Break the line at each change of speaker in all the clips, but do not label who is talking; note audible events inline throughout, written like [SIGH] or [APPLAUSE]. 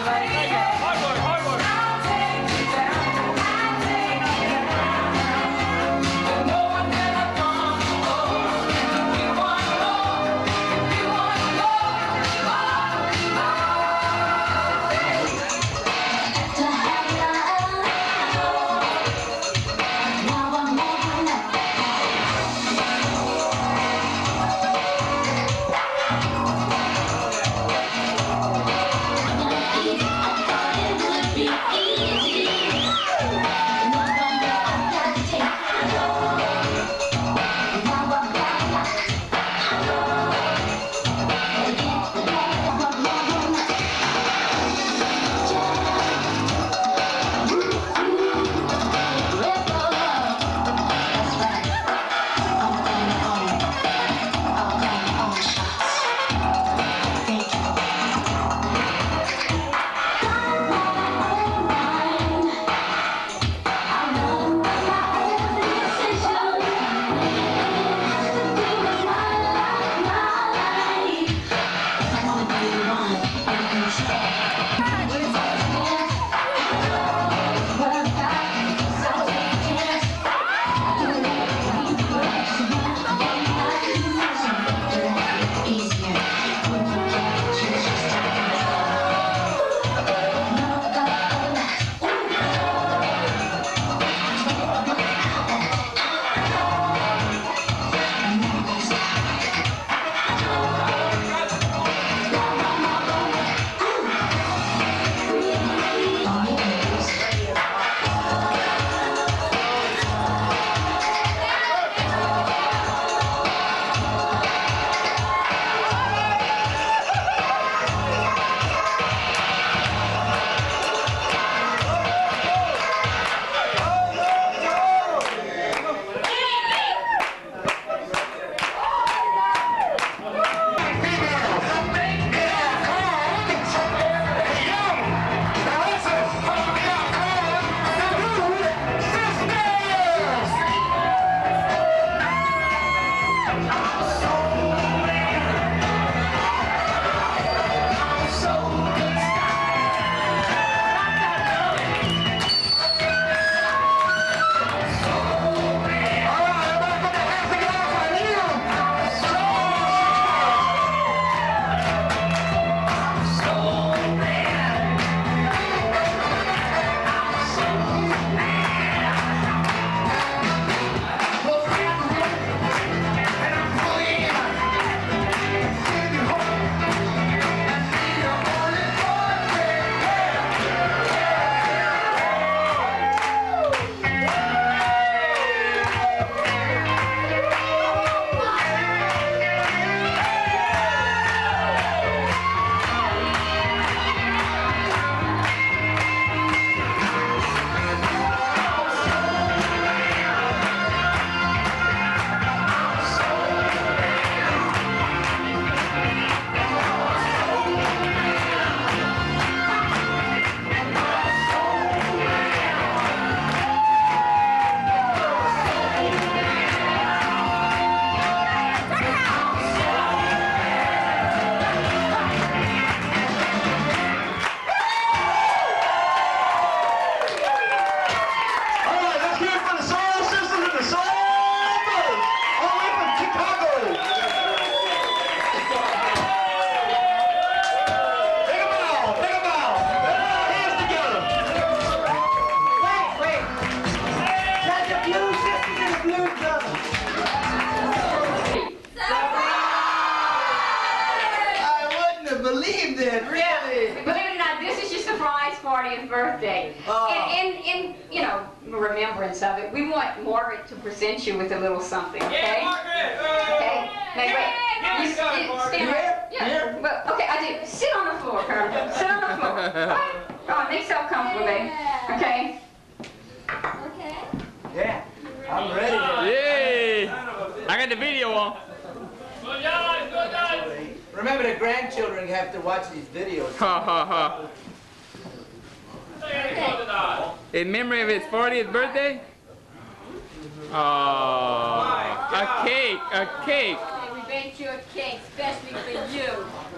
Hard work, hard work.
could believe that, really. Yeah.
Believe it or not, this is your surprise 40th birthday. Oh. And, in, you know, remembrance of it, we want Margaret to present you with a little something, okay? Yeah, Margaret! Uh, okay? Now, yeah, wait. Yeah, you, you, you. Yeah, yeah. Well, okay, I do. Sit on the floor, Kermit. Sit on the floor. [LAUGHS] Come on, make yourself comfortable, baby. Okay? Okay.
Yeah, I'm ready.
Yay! I got the video on.
Remember, the grandchildren have to watch these videos.
Ha ha ha. In memory of his 40th birthday? Oh, a cake, a cake.
Okay, we baked you a cake especially for you.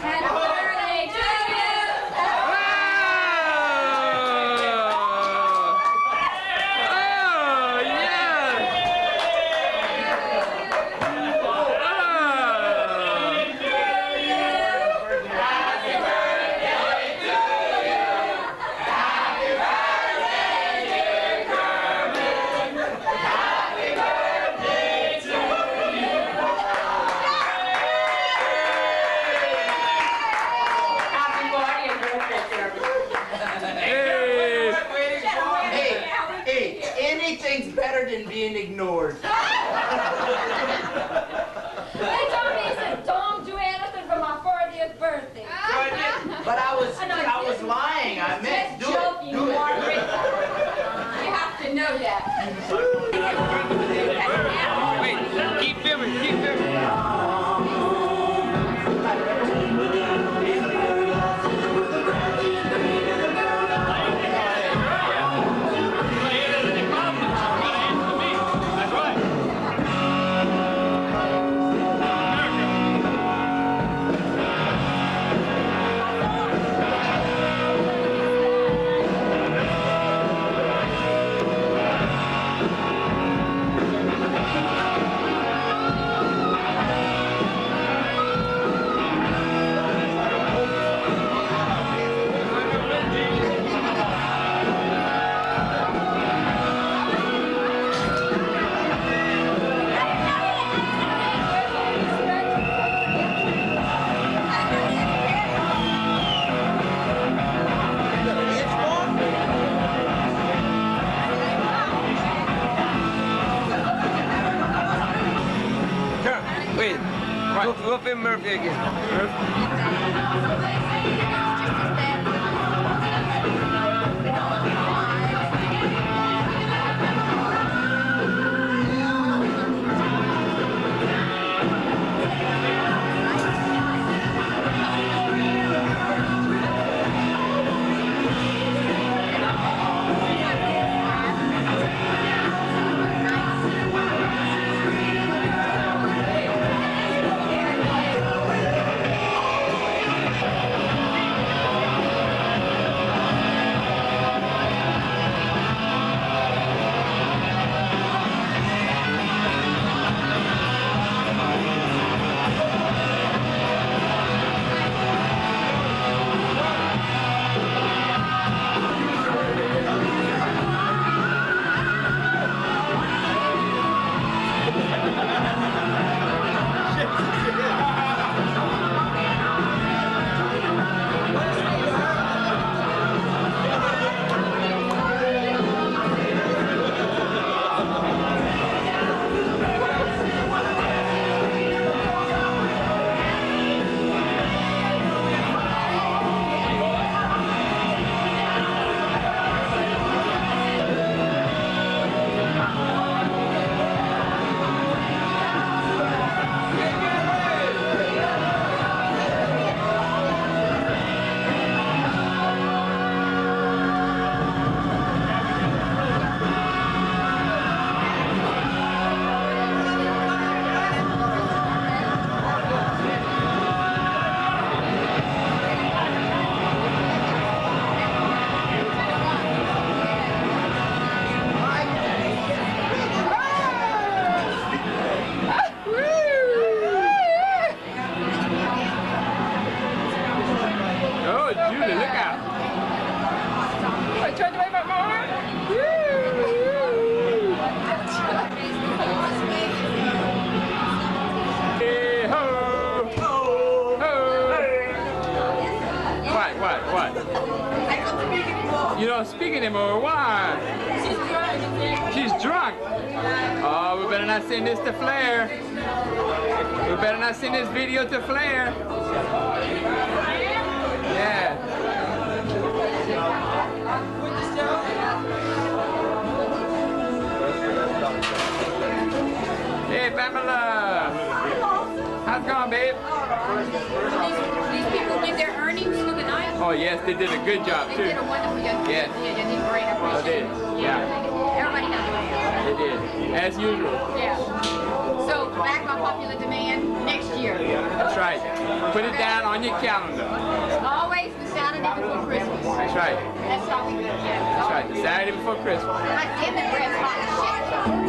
Happy birthday to you! Oh,
oh yes. Oh.
Happy 40th birthday, Jeremy.
Hey.
Hey, hey,
anything's better than being ignored. They
told me, he said, don't do anything for my 40th birthday.
But I was, go film Murphy again.
Not speaking anymore. Why? She's
drunk.
She's drunk. Oh, we better not send this to Flair. We better not send this video to Flair. Yeah. Hey, Pamela. How's it going, babe?
These, these people give their earnings for the night.
Oh, yes, they did a good job, They too. did a
wonderful job.
Yes.
Yeah, they did great. I
they did. Yeah,
Everybody has a
they did. As usual.
Yeah. So back on popular demand next year. That's
right. Put it down on your calendar.
Always the Saturday before Christmas. That's
right.
That's how we do it. Yeah.
That's right. The Saturday before Christmas.
The bread's hot shit.